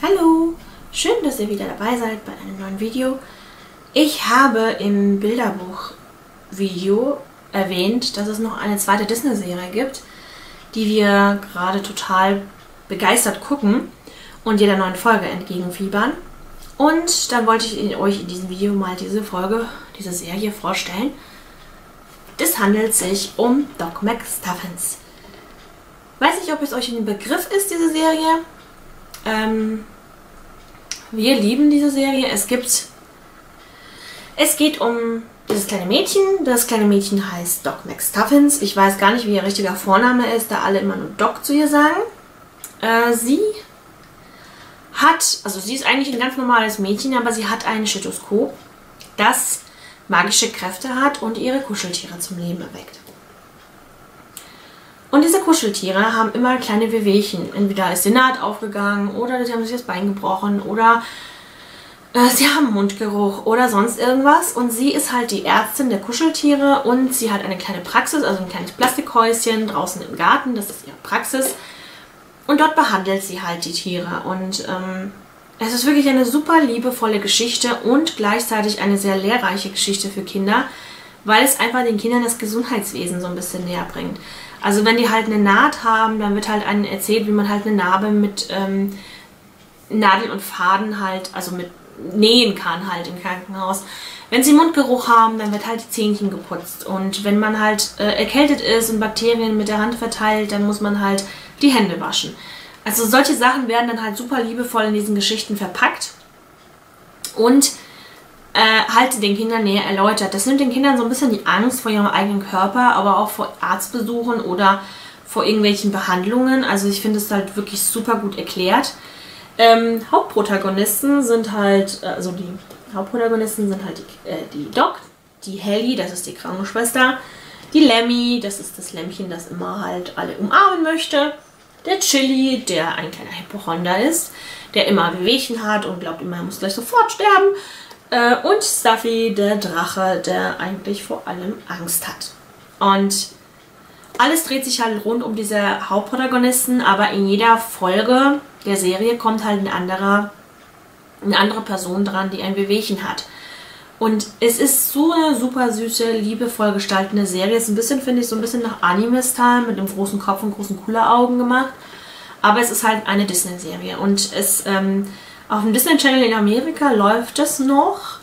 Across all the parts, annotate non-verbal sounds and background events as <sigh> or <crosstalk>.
Hallo, schön, dass ihr wieder dabei seid bei einem neuen Video. Ich habe im Bilderbuch-Video erwähnt, dass es noch eine zweite Disney-Serie gibt, die wir gerade total begeistert gucken und jeder neuen Folge entgegenfiebern. Und dann wollte ich euch in diesem Video mal diese Folge, diese Serie vorstellen. Es handelt sich um Doc McStuffins. Weiß nicht, ob es euch ein Begriff ist, diese Serie. Ähm, wir lieben diese Serie. Es gibt. Es geht um dieses kleine Mädchen. Das kleine Mädchen heißt Doc McStuffins. Ich weiß gar nicht, wie ihr richtiger Vorname ist, da alle immer nur Doc zu ihr sagen. Äh, sie hat, also sie ist eigentlich ein ganz normales Mädchen, aber sie hat ein Stethoskop, das magische Kräfte hat und ihre Kuscheltiere zum Leben erweckt. Und diese Kuscheltiere haben immer kleine Wehwehchen. Entweder ist die Naht aufgegangen oder sie haben sich das Bein gebrochen oder äh, sie haben Mundgeruch oder sonst irgendwas. Und sie ist halt die Ärztin der Kuscheltiere und sie hat eine kleine Praxis, also ein kleines Plastikhäuschen draußen im Garten. Das ist ihre Praxis. Und dort behandelt sie halt die Tiere. Und ähm, es ist wirklich eine super liebevolle Geschichte und gleichzeitig eine sehr lehrreiche Geschichte für Kinder, weil es einfach den Kindern das Gesundheitswesen so ein bisschen näher bringt. Also wenn die halt eine Naht haben, dann wird halt einen erzählt, wie man halt eine Narbe mit ähm, Nadel und Faden halt, also mit nähen kann halt im Krankenhaus. Wenn sie Mundgeruch haben, dann wird halt die Zähnchen geputzt. Und wenn man halt äh, erkältet ist und Bakterien mit der Hand verteilt, dann muss man halt die Hände waschen. Also solche Sachen werden dann halt super liebevoll in diesen Geschichten verpackt und äh, halt den Kindern näher erläutert. Das nimmt den Kindern so ein bisschen die Angst vor ihrem eigenen Körper, aber auch vor Arztbesuchen oder vor irgendwelchen Behandlungen. Also ich finde es halt wirklich super gut erklärt. Ähm, Hauptprotagonisten sind halt, äh, also die Hauptprotagonisten sind halt die, äh, die Doc, die Helly, das ist die Krankenschwester, die Lemmy, das ist das Lämmchen, das immer halt alle umarmen möchte der Chili, der ein kleiner Hypochonder ist, der immer Wehwehchen hat und glaubt immer, er muss gleich sofort sterben. Äh, und Stuffy, der Drache, der eigentlich vor allem Angst hat. Und alles dreht sich halt rund um diese Hauptprotagonisten, aber in jeder Folge der Serie kommt halt eine andere, eine andere Person dran, die ein Wehwehchen hat. Und es ist so eine super süße, liebevoll gestaltende Serie. Es ist ein bisschen, finde ich, so ein bisschen nach Anime-Style mit einem großen Kopf und großen Cooler-Augen gemacht. Aber es ist halt eine Disney-Serie. Und es ähm, auf dem Disney Channel in Amerika läuft es noch.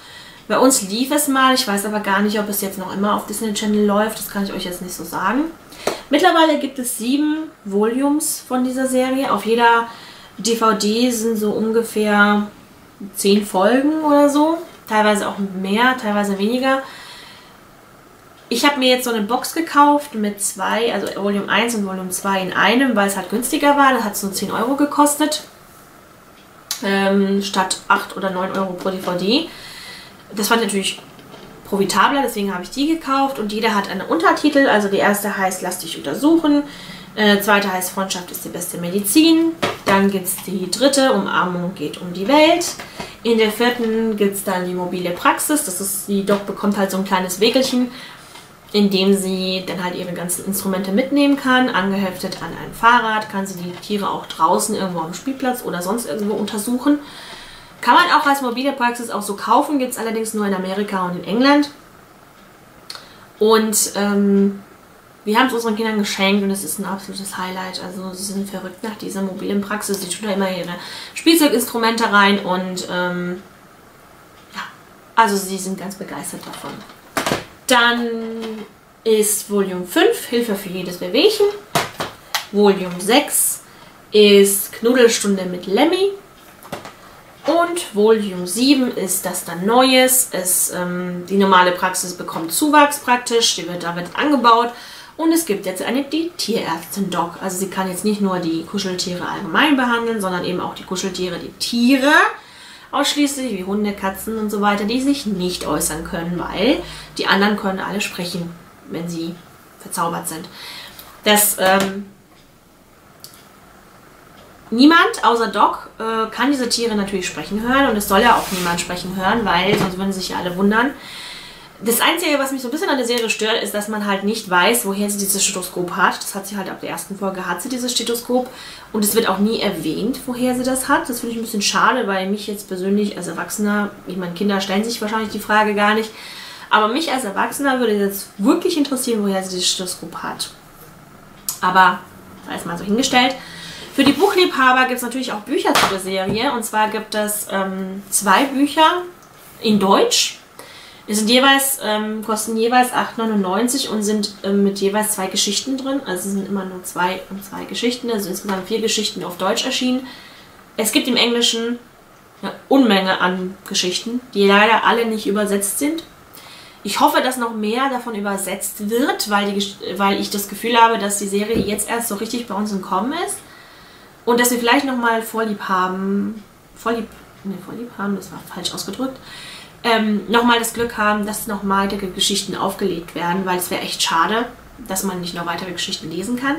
Bei uns lief es mal. Ich weiß aber gar nicht, ob es jetzt noch immer auf Disney Channel läuft. Das kann ich euch jetzt nicht so sagen. Mittlerweile gibt es sieben Volumes von dieser Serie. Auf jeder DVD sind so ungefähr zehn Folgen oder so teilweise auch mehr, teilweise weniger. Ich habe mir jetzt so eine Box gekauft mit zwei, also Volume 1 und Volume 2 in einem, weil es halt günstiger war. Das hat so 10 Euro gekostet. Ähm, statt 8 oder 9 Euro pro DVD. Das ich natürlich profitabler, deswegen habe ich die gekauft und jeder hat einen Untertitel. Also die erste heißt Lass dich untersuchen, äh, zweite heißt Freundschaft ist die beste Medizin. Dann gibt es die dritte, Umarmung geht um die Welt. In der vierten gibt es dann die mobile Praxis. Das ist, die Doc bekommt halt so ein kleines Wägelchen, in dem sie dann halt ihre ganzen Instrumente mitnehmen kann. Angeheftet an ein Fahrrad kann sie die Tiere auch draußen irgendwo am Spielplatz oder sonst irgendwo untersuchen. Kann man auch als mobile Praxis auch so kaufen, gibt es allerdings nur in Amerika und in England. Und ähm, wir haben es unseren Kindern geschenkt und es ist ein absolutes Highlight. Also sie sind verrückt nach dieser mobilen Praxis. Sie tun da immer ihre Spielzeuginstrumente rein und ähm, ja, also sie sind ganz begeistert davon. Dann ist Volume 5 Hilfe für jedes Wehwehchen. Volume 6 ist Knuddelstunde mit Lemmy. Und Volume 7 ist das dann Neues. Es, ähm, die normale Praxis bekommt Zuwachs praktisch, die wird damit angebaut und es gibt jetzt eine die Tierärztin Doc. Also sie kann jetzt nicht nur die Kuscheltiere allgemein behandeln, sondern eben auch die Kuscheltiere, die Tiere ausschließlich, wie Hunde, Katzen und so weiter, die sich nicht äußern können, weil die anderen können alle sprechen, wenn sie verzaubert sind. Das, ähm, niemand außer Doc äh, kann diese Tiere natürlich sprechen hören und es soll ja auch niemand sprechen hören, weil sonst würden sich ja alle wundern. Das Einzige, was mich so ein bisschen an der Serie stört, ist, dass man halt nicht weiß, woher sie dieses Stethoskop hat. Das hat sie halt ab der ersten Folge, hat sie dieses Stethoskop. Und es wird auch nie erwähnt, woher sie das hat. Das finde ich ein bisschen schade, weil mich jetzt persönlich als Erwachsener, ich meine, Kinder stellen sich wahrscheinlich die Frage gar nicht. Aber mich als Erwachsener würde jetzt wirklich interessieren, woher sie dieses Stethoskop hat. Aber erstmal so hingestellt. Für die Buchliebhaber gibt es natürlich auch Bücher zu der Serie. Und zwar gibt es ähm, zwei Bücher in Deutsch die sind jeweils, ähm, kosten jeweils 8,99 und sind ähm, mit jeweils zwei Geschichten drin. Also sind immer nur zwei und zwei Geschichten. Also insgesamt vier Geschichten auf Deutsch erschienen. Es gibt im Englischen eine Unmenge an Geschichten, die leider alle nicht übersetzt sind. Ich hoffe, dass noch mehr davon übersetzt wird, weil, die, weil ich das Gefühl habe, dass die Serie jetzt erst so richtig bei uns im Kommen ist. Und dass wir vielleicht nochmal Vorlieb haben. Vorlieb. Ne, Vorlieb haben, das war falsch ausgedrückt ähm, nochmal das Glück haben, dass noch weitere Geschichten aufgelegt werden, weil es wäre echt schade, dass man nicht noch weitere Geschichten lesen kann.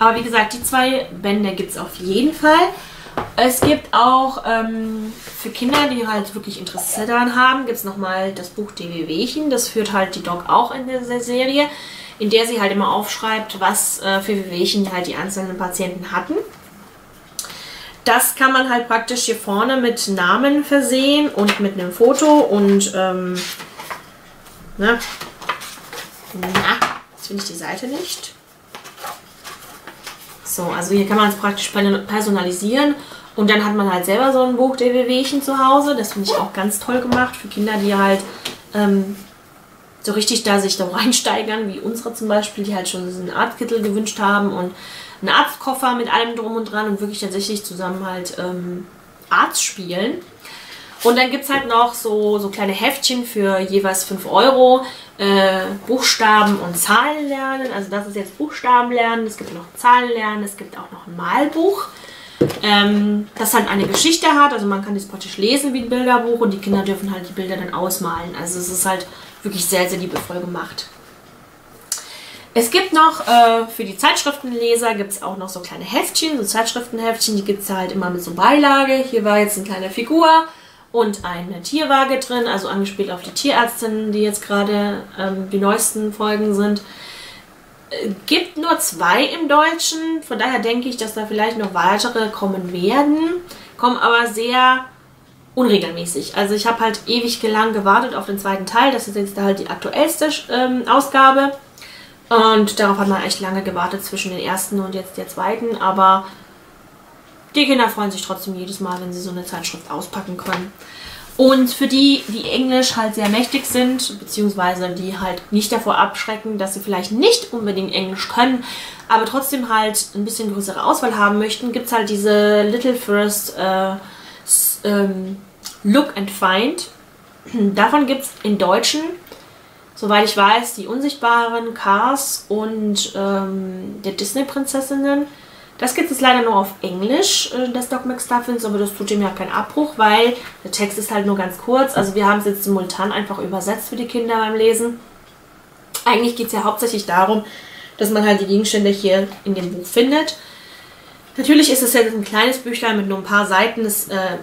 Aber wie gesagt, die zwei Bände gibt es auf jeden Fall. Es gibt auch ähm, für Kinder, die halt wirklich Interesse daran haben, gibt es nochmal das Buch Die Wehwehchen. Das führt halt die Doc auch in der Serie, in der sie halt immer aufschreibt, was äh, für Wehwehchen halt die einzelnen Patienten hatten. Das kann man halt praktisch hier vorne mit Namen versehen und mit einem Foto und ähm, ne? na, jetzt finde ich die Seite nicht. So, also hier kann man es praktisch personalisieren und dann hat man halt selber so ein Buch DWWchen zu Hause. Das finde ich auch ganz toll gemacht für Kinder, die halt ähm, so richtig da sich da reinsteigern, wie unsere zum Beispiel, die halt schon so einen Artkittel gewünscht haben und einen Arztkoffer mit allem drum und dran und wirklich tatsächlich zusammen halt ähm, Arzt spielen. Und dann gibt es halt noch so, so kleine Heftchen für jeweils 5 Euro. Äh, Buchstaben und Zahlen lernen. Also das ist jetzt Buchstaben lernen. Es gibt noch Zahlen lernen. Es gibt auch noch ein Malbuch. Ähm, das halt eine Geschichte hat. Also man kann das praktisch lesen wie ein Bilderbuch und die Kinder dürfen halt die Bilder dann ausmalen. Also es ist halt wirklich sehr, sehr liebevoll gemacht. Es gibt noch äh, für die Zeitschriftenleser gibt es auch noch so kleine Heftchen, so Zeitschriftenheftchen, die gibt es halt immer mit so Beilage. Hier war jetzt eine kleine Figur und eine Tierwaage drin, also angespielt auf die Tierärztin, die jetzt gerade ähm, die neuesten Folgen sind. Äh, gibt nur zwei im Deutschen, von daher denke ich, dass da vielleicht noch weitere kommen werden, kommen aber sehr unregelmäßig. Also ich habe halt ewig lang gewartet auf den zweiten Teil, das ist jetzt halt die aktuellste ähm, Ausgabe. Und darauf hat man echt lange gewartet zwischen den ersten und jetzt der zweiten. Aber die Kinder freuen sich trotzdem jedes Mal, wenn sie so eine Zeitschrift auspacken können. Und für die, die Englisch halt sehr mächtig sind, beziehungsweise die halt nicht davor abschrecken, dass sie vielleicht nicht unbedingt Englisch können, aber trotzdem halt ein bisschen größere Auswahl haben möchten, gibt es halt diese Little First äh, ähm, Look and Find. <clears throat> Davon gibt es in Deutschen soweit ich weiß, die Unsichtbaren, Cars und ähm, der Disney-Prinzessinnen. Das gibt es leider nur auf Englisch, äh, das Doc McStuffins, aber das tut ihm ja keinen Abbruch, weil der Text ist halt nur ganz kurz. Also wir haben es jetzt simultan einfach übersetzt für die Kinder beim Lesen. Eigentlich geht es ja hauptsächlich darum, dass man halt die Gegenstände hier in dem Buch findet. Natürlich ist es jetzt ein kleines Büchlein mit nur ein paar Seiten, das äh,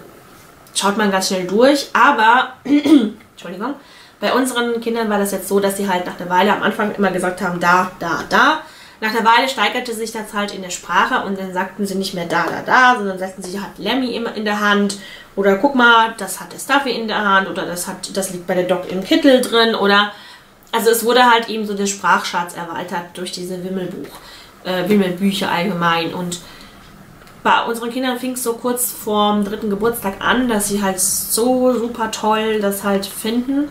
schaut man ganz schnell durch, aber, <clears throat> Entschuldigung, bei unseren Kindern war das jetzt so, dass sie halt nach der Weile am Anfang immer gesagt haben, da, da, da. Nach der Weile steigerte sich das halt in der Sprache und dann sagten sie nicht mehr da, da, da, sondern sagten sie, hat Lemmy immer in der Hand oder guck mal, das hat der Stuffy in der Hand oder das hat, das liegt bei der Doc im Kittel drin oder also es wurde halt eben so der Sprachschatz erweitert durch diese Wimmelbuch, äh, Wimmelbücher allgemein und bei unseren Kindern fing es so kurz vorm dritten Geburtstag an, dass sie halt so super toll das halt finden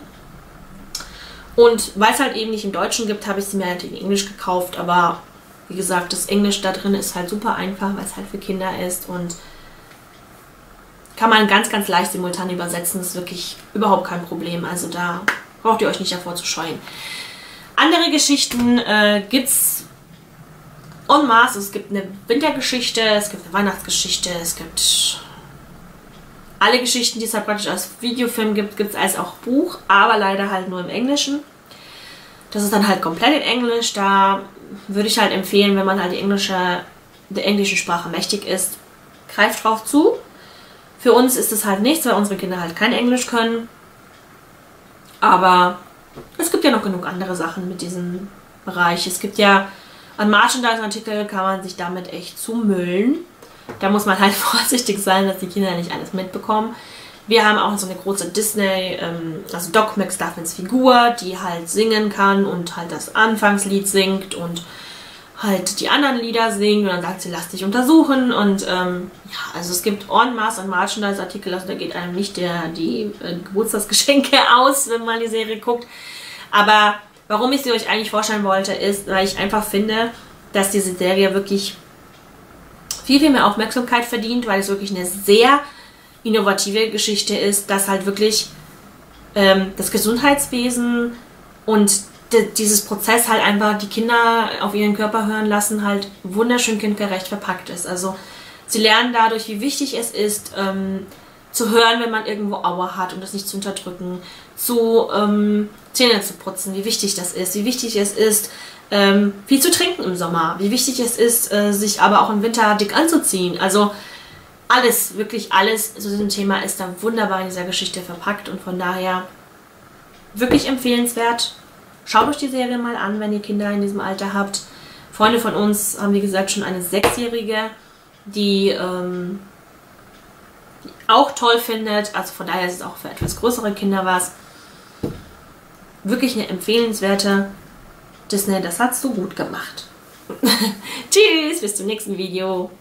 und weil es halt eben nicht im Deutschen gibt, habe ich sie mir halt in Englisch gekauft. Aber wie gesagt, das Englisch da drin ist halt super einfach, weil es halt für Kinder ist und kann man ganz, ganz leicht simultan übersetzen. Das ist wirklich überhaupt kein Problem. Also da braucht ihr euch nicht davor zu scheuen. Andere Geschichten äh, gibt es en masse. Es gibt eine Wintergeschichte, es gibt eine Weihnachtsgeschichte, es gibt alle Geschichten, die es halt praktisch als Videofilm gibt, gibt es als auch Buch, aber leider halt nur im Englischen. Das ist dann halt komplett in Englisch. Da würde ich halt empfehlen, wenn man halt die englische, der englischen Sprache mächtig ist, greift drauf zu. Für uns ist es halt nichts, weil unsere Kinder halt kein Englisch können. Aber es gibt ja noch genug andere Sachen mit diesem Bereich. Es gibt ja an Merchandise-Artikel kann man sich damit echt zumüllen. Da muss man halt <laughs> vorsichtig sein, dass die Kinder nicht alles mitbekommen. Wir haben auch so eine große Disney, ähm, also Doc McStuffins Figur, die halt singen kann und halt das Anfangslied singt und halt die anderen Lieder singt und dann sagt sie, lass dich untersuchen und ähm, ja, also es gibt en masse an Merchandise-Artikel, also da geht einem nicht der, die äh, Geburtstagsgeschenke <laughs> aus, wenn man die Serie guckt. Aber warum ich sie euch eigentlich vorstellen wollte, ist, weil ich einfach finde, dass diese Serie wirklich viel, viel mehr Aufmerksamkeit verdient, weil es wirklich eine sehr innovative Geschichte ist, dass halt wirklich ähm, das Gesundheitswesen und dieses Prozess halt einfach die Kinder auf ihren Körper hören lassen, halt wunderschön kindgerecht verpackt ist. Also sie lernen dadurch, wie wichtig es ist, ähm, zu hören, wenn man irgendwo Aua hat und das nicht zu unterdrücken, zu ähm, Zähne zu putzen, wie wichtig das ist, wie wichtig es ist, ähm, viel zu trinken im Sommer, wie wichtig es ist, äh, sich aber auch im Winter dick anzuziehen. Also alles, wirklich alles zu diesem Thema ist da wunderbar in dieser Geschichte verpackt und von daher wirklich empfehlenswert. Schaut euch die Serie mal an, wenn ihr Kinder in diesem Alter habt. Freunde von uns haben, wie gesagt, schon eine Sechsjährige, die, ähm, die auch toll findet. Also von daher ist es auch für etwas größere Kinder was. Wirklich eine empfehlenswerte Disney, das hast du gut gemacht. <laughs> Tschüss, bis zum nächsten Video.